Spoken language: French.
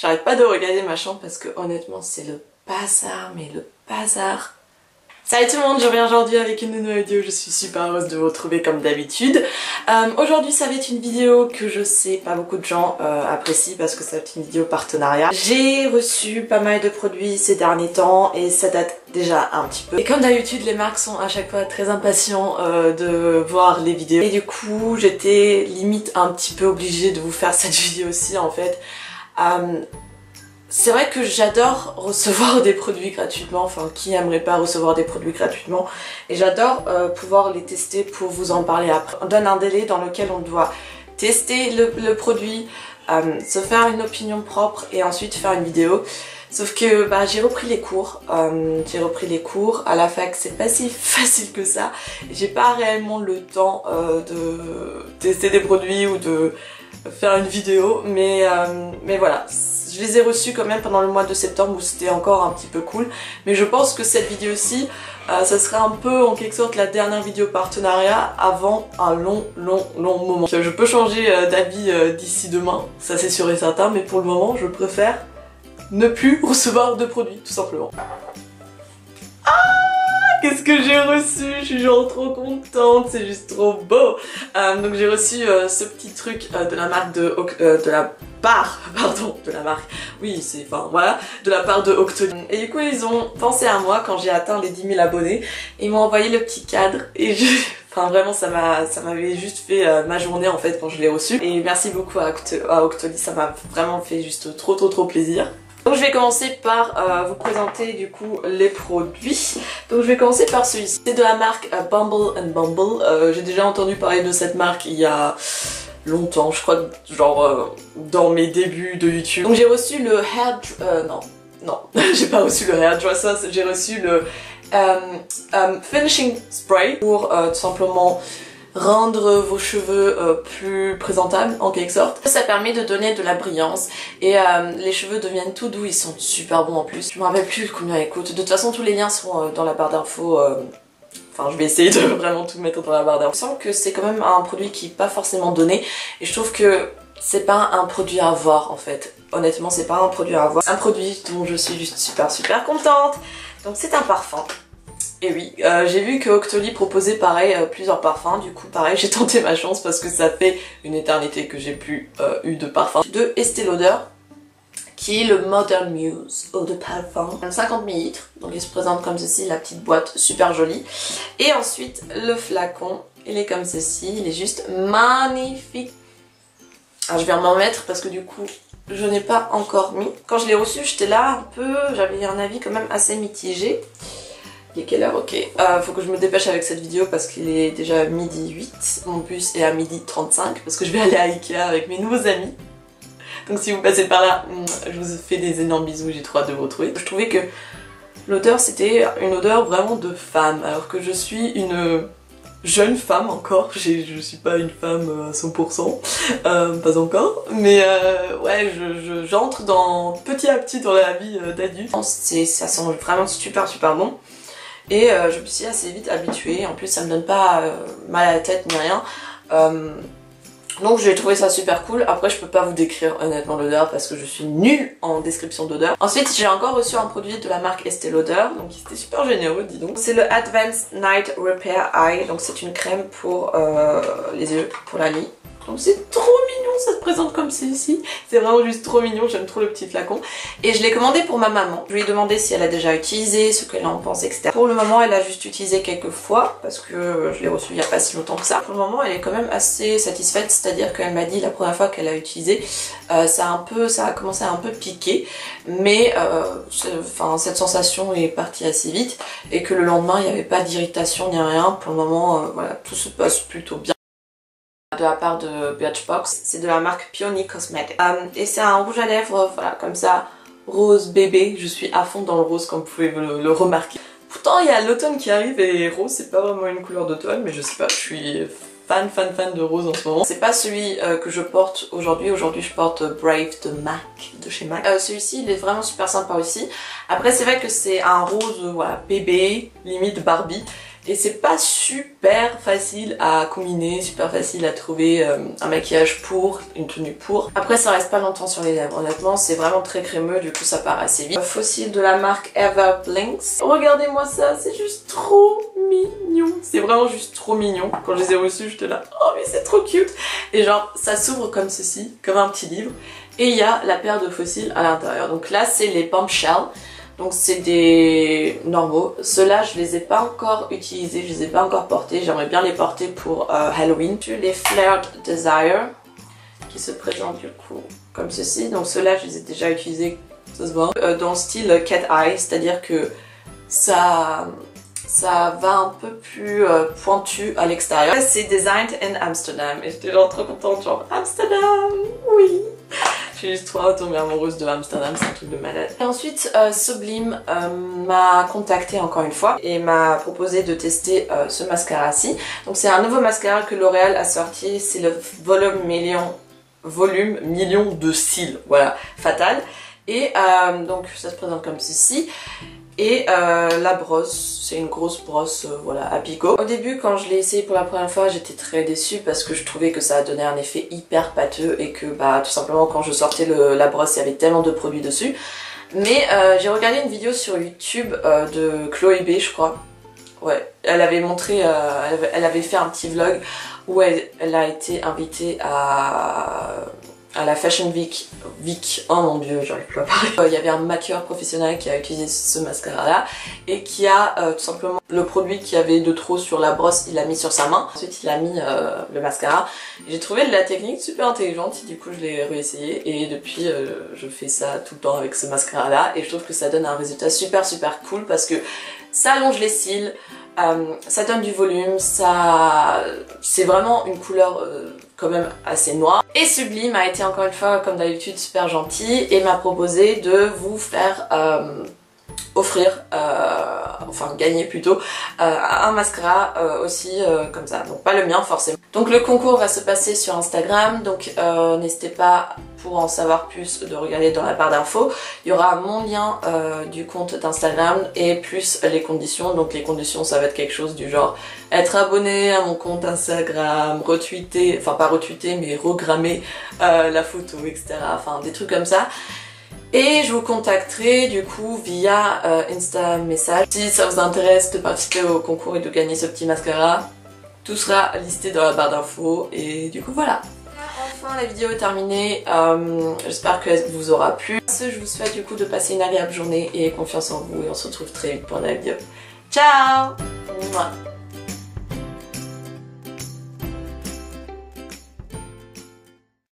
J'arrête pas de regarder ma chambre parce que honnêtement c'est le bazar, mais le bazar. Salut tout le monde, je reviens aujourd'hui avec une nouvelle vidéo, je suis super heureuse de vous retrouver comme d'habitude. Euh, aujourd'hui ça va être une vidéo que je sais pas beaucoup de gens euh, apprécient parce que ça va être une vidéo partenariat. J'ai reçu pas mal de produits ces derniers temps et ça date déjà un petit peu. Et comme d'habitude les marques sont à chaque fois très impatients euh, de voir les vidéos. Et du coup j'étais limite un petit peu obligée de vous faire cette vidéo aussi en fait. C'est vrai que j'adore recevoir des produits gratuitement, enfin qui aimerait pas recevoir des produits gratuitement et j'adore euh, pouvoir les tester pour vous en parler après. On donne un délai dans lequel on doit tester le, produit, euh, se faire une opinion propre et ensuite faire une vidéo. Sauf que bah, j'ai repris les cours, euh, j'ai repris les cours à la fac, c'est pas si facile que ça. J'ai pas réellement le temps de tester des produits ou de faire une vidéo, mais, mais voilà, je les ai reçus quand même pendant le mois de septembre où c'était encore un petit peu cool. Mais je pense que cette vidéo-ci, euh, ça serait un peu en quelque sorte la dernière vidéo partenariat avant un long, long, long moment. Je peux changer euh, d'avis euh, d'ici demain, ça c'est sûr et certain, mais pour le moment, je préfère ne plus recevoir de produits, tout simplement. Qu'est-ce que j'ai reçu? Je suis genre trop contente, c'est juste trop beau. donc j'ai reçu ce petit truc de la marque de, de la part, pardon, de la marque, oui c'est, enfin voilà, de la part de Octoly. Et du coup ils ont pensé à moi quand j'ai atteint les 10 000 abonnés, ils m'ont envoyé le petit cadre et je... Enfin vraiment ça m'a ça m'avait juste fait euh, ma journée en fait quand je l'ai reçu. Et merci beaucoup à, Octoly, ça m'a vraiment fait juste trop trop trop plaisir. Je vais commencer par euh, vous présenter du coup les produits. Donc je vais commencer par celui-ci. C'est de la marque euh, Bumble and Bumble. J'ai déjà entendu parler de cette marque il y a longtemps, je crois genre euh, dans mes débuts de YouTube. Donc j'ai reçu le hair... Euh, non, non, j'ai pas reçu le hair dresser, j'ai reçu le euh, finishing spray pour tout simplement rendre vos cheveux plus présentables en quelque sorte. Ça permet de donner de la brillance et les cheveux deviennent tout doux, ils sont super bons en plus. Je me rappelle plus combien ils coûtent. De toute façon tous les liens sont dans la barre d'infos Enfin, je vais essayer de vraiment tout mettre dans la barre d'infos. Je sens que c'est quand même un produit qui n'est pas forcément donné. Et je trouve que c'est pas un produit à avoir en fait. Honnêtement, c'est pas un produit à avoir. Un produit dont je suis juste super super contente. Donc c'est un parfum. Et oui, euh, j'ai vu que Octoly proposait pareil euh, plusieurs parfums, du coup pareil j'ai tenté ma chance parce que ça fait une éternité que j'ai plus euh, eu de parfum. De Estée Lauder, qui est le Modern Muse eau de parfum. 50 ml, donc il se présente comme ceci, la petite boîte super jolie. Et ensuite le flacon, il est comme ceci, il est juste magnifique. Alors je vais m'en mettre parce que du coup je n'ai pas encore mis. Quand je l'ai reçu j'étais là un peu, j'avais un avis quand même assez mitigé. Il quelle heure Ok. Euh, faut que je me dépêche avec cette vidéo parce qu'il est déjà midi 8. Mon bus est à midi 35 parce que je vais aller à Ikea avec mes nouveaux amis. Donc si vous passez par là, mm, je vous fais des énormes bisous, j'ai trop hâte de vous retrouver. Je trouvais que l'odeur c'était une odeur vraiment de femme, alors que je suis une jeune femme encore, je suis pas une femme à 100%, euh, pas encore, mais euh, ouais, j'entre dans petit à petit dans la vie euh, d'adulte. Ça sent vraiment super super bon. Et je me suis assez vite habituée, en plus ça me donne pas mal à la tête ni rien. Donc j'ai trouvé ça super cool. Après je peux pas vous décrire honnêtement l'odeur parce que je suis nulle en description d'odeur. Ensuite j'ai encore reçu un produit de la marque Estée Lauder, donc il était super généreux dis donc. C'est le Advanced Night Repair Eye, donc c'est une crème pour euh, les yeux, pour la nuit. Donc c'est trop ça se présente comme ceci. C'est vraiment juste trop mignon, j'aime trop le petit flacon. Et je l'ai commandé pour ma maman. Je lui ai demandé si elle a déjà utilisé, ce qu'elle en pense, etc. Pour le moment, elle a juste utilisé quelques fois, parce que je l'ai reçu il n'y a pas si longtemps que ça. Pour le moment, elle est quand même assez satisfaite, c'est-à-dire qu'elle m'a dit la première fois qu'elle a utilisé, euh, ça, a un peu, ça a commencé à un peu piquer, mais euh, cette sensation est partie assez vite, et que le lendemain, il n'y avait pas d'irritation ni rien. Pour le moment, euh, voilà, tout se passe plutôt bien de la part de Birchbox. C'est de la marque Peony Cosmetics. Euh, et c'est un rouge à lèvres, voilà, comme ça, rose bébé. Je suis à fond dans le rose comme vous pouvez le, remarquer. Pourtant, il y a l'automne qui arrive et rose, c'est pas vraiment une couleur d'automne, mais je sais pas, je suis fan fan fan de rose en ce moment. C'est pas celui euh, que je porte aujourd'hui, aujourd'hui je porte Brave de MAC, de chez MAC. Euh, celui-ci il est vraiment super sympa aussi. Après c'est vrai que c'est un rose voilà, bébé, limite Barbie. Et c'est pas super facile à combiner, super facile à trouver euh, un maquillage pour, une tenue pour. Après ça reste pas longtemps sur les lèvres, honnêtement c'est vraiment très crémeux, du coup ça part assez vite. Fossile de la marque Everblinks. Regardez-moi ça, c'est juste trop mignon. C'est vraiment juste trop mignon. Quand je les ai reçus, j'étais là, oh mais c'est trop cute. Et genre, ça s'ouvre comme ceci, comme un petit livre. Et il y a la paire de fossiles à l'intérieur. Donc là, c'est les Pump Shell. Donc c'est des normaux. Ceux-là, je les ai pas encore utilisés, je les ai pas encore portés. J'aimerais bien les porter pour euh, Halloween. Les Flared Desire qui se présentent du coup comme ceci. Donc ceux-là, je les ai déjà utilisés, ça se voit, euh, dans le style cat eye, c'est-à-dire que ça ça va un peu plus euh, pointu à l'extérieur. C'est Designed in Amsterdam et j'étais genre trop contente, genre Amsterdam, oui je suis trop tombée amoureuse de Amsterdam, c'est un truc de malade. Et ensuite, euh, Sublime euh, m'a contacté encore une fois et m'a proposé de tester ce mascara-ci. Donc c'est un nouveau mascara que L'Oréal a sorti, c'est le volume million, volume million de cils, voilà, fatal. Et donc ça se présente comme ceci. Et euh, la brosse, c'est une grosse brosse euh, voilà, à picot. Au début, quand je l'ai essayé pour la première fois, j'étais très déçue parce que je trouvais que ça donné un effet hyper pâteux et que bah tout simplement quand je sortais la brosse, il y avait tellement de produits dessus. Mais euh, j'ai regardé une vidéo sur YouTube de Chloé B, je crois. Ouais, elle avait montré, elle avait, fait un petit vlog où elle a été invitée à à la Fashion Week, Week, oh mon dieu, j'arrive plus à parler. Euh, il y avait un maquilleur professionnel qui a utilisé ce mascara là et qui a euh, tout simplement le produit qui avait de trop sur la brosse, il l'a mis sur sa main. Ensuite il a mis euh, le mascara. J'ai trouvé la technique super intelligente, du coup je l'ai réessayé et depuis je fais ça tout le temps avec ce mascara là et je trouve que ça donne un résultat super super cool parce que ça allonge les cils, ça donne du volume, ça c'est vraiment une couleur quand même assez noir. Et Sublime a été encore une fois, comme d'habitude, super gentil et m'a proposé de vous faire euh, offrir, euh, enfin gagner plutôt, euh, un mascara aussi comme ça. Donc pas le mien forcément. Donc le concours va se passer sur Instagram, donc n'hésitez pas pour en savoir plus de regarder dans la barre d'infos. Il y aura mon lien euh, du compte d'Instagram et plus les conditions. Donc les conditions ça va être quelque chose du genre être abonné à mon compte Instagram, retweeter, enfin pas retweeter mais regrammer euh, la photo etc. Enfin des trucs comme ça. Et je vous contacterai du coup via euh, Insta message. Si ça vous intéresse de participer au concours et de gagner ce petit mascara, tout sera listé dans la barre d'infos et du coup voilà enfin la vidéo est terminée, euh, j'espère qu'elle vous aura plu. Je vous souhaite du coup de passer une agréable journée et confiance en vous et on se retrouve très vite pour la vidéo. Ciao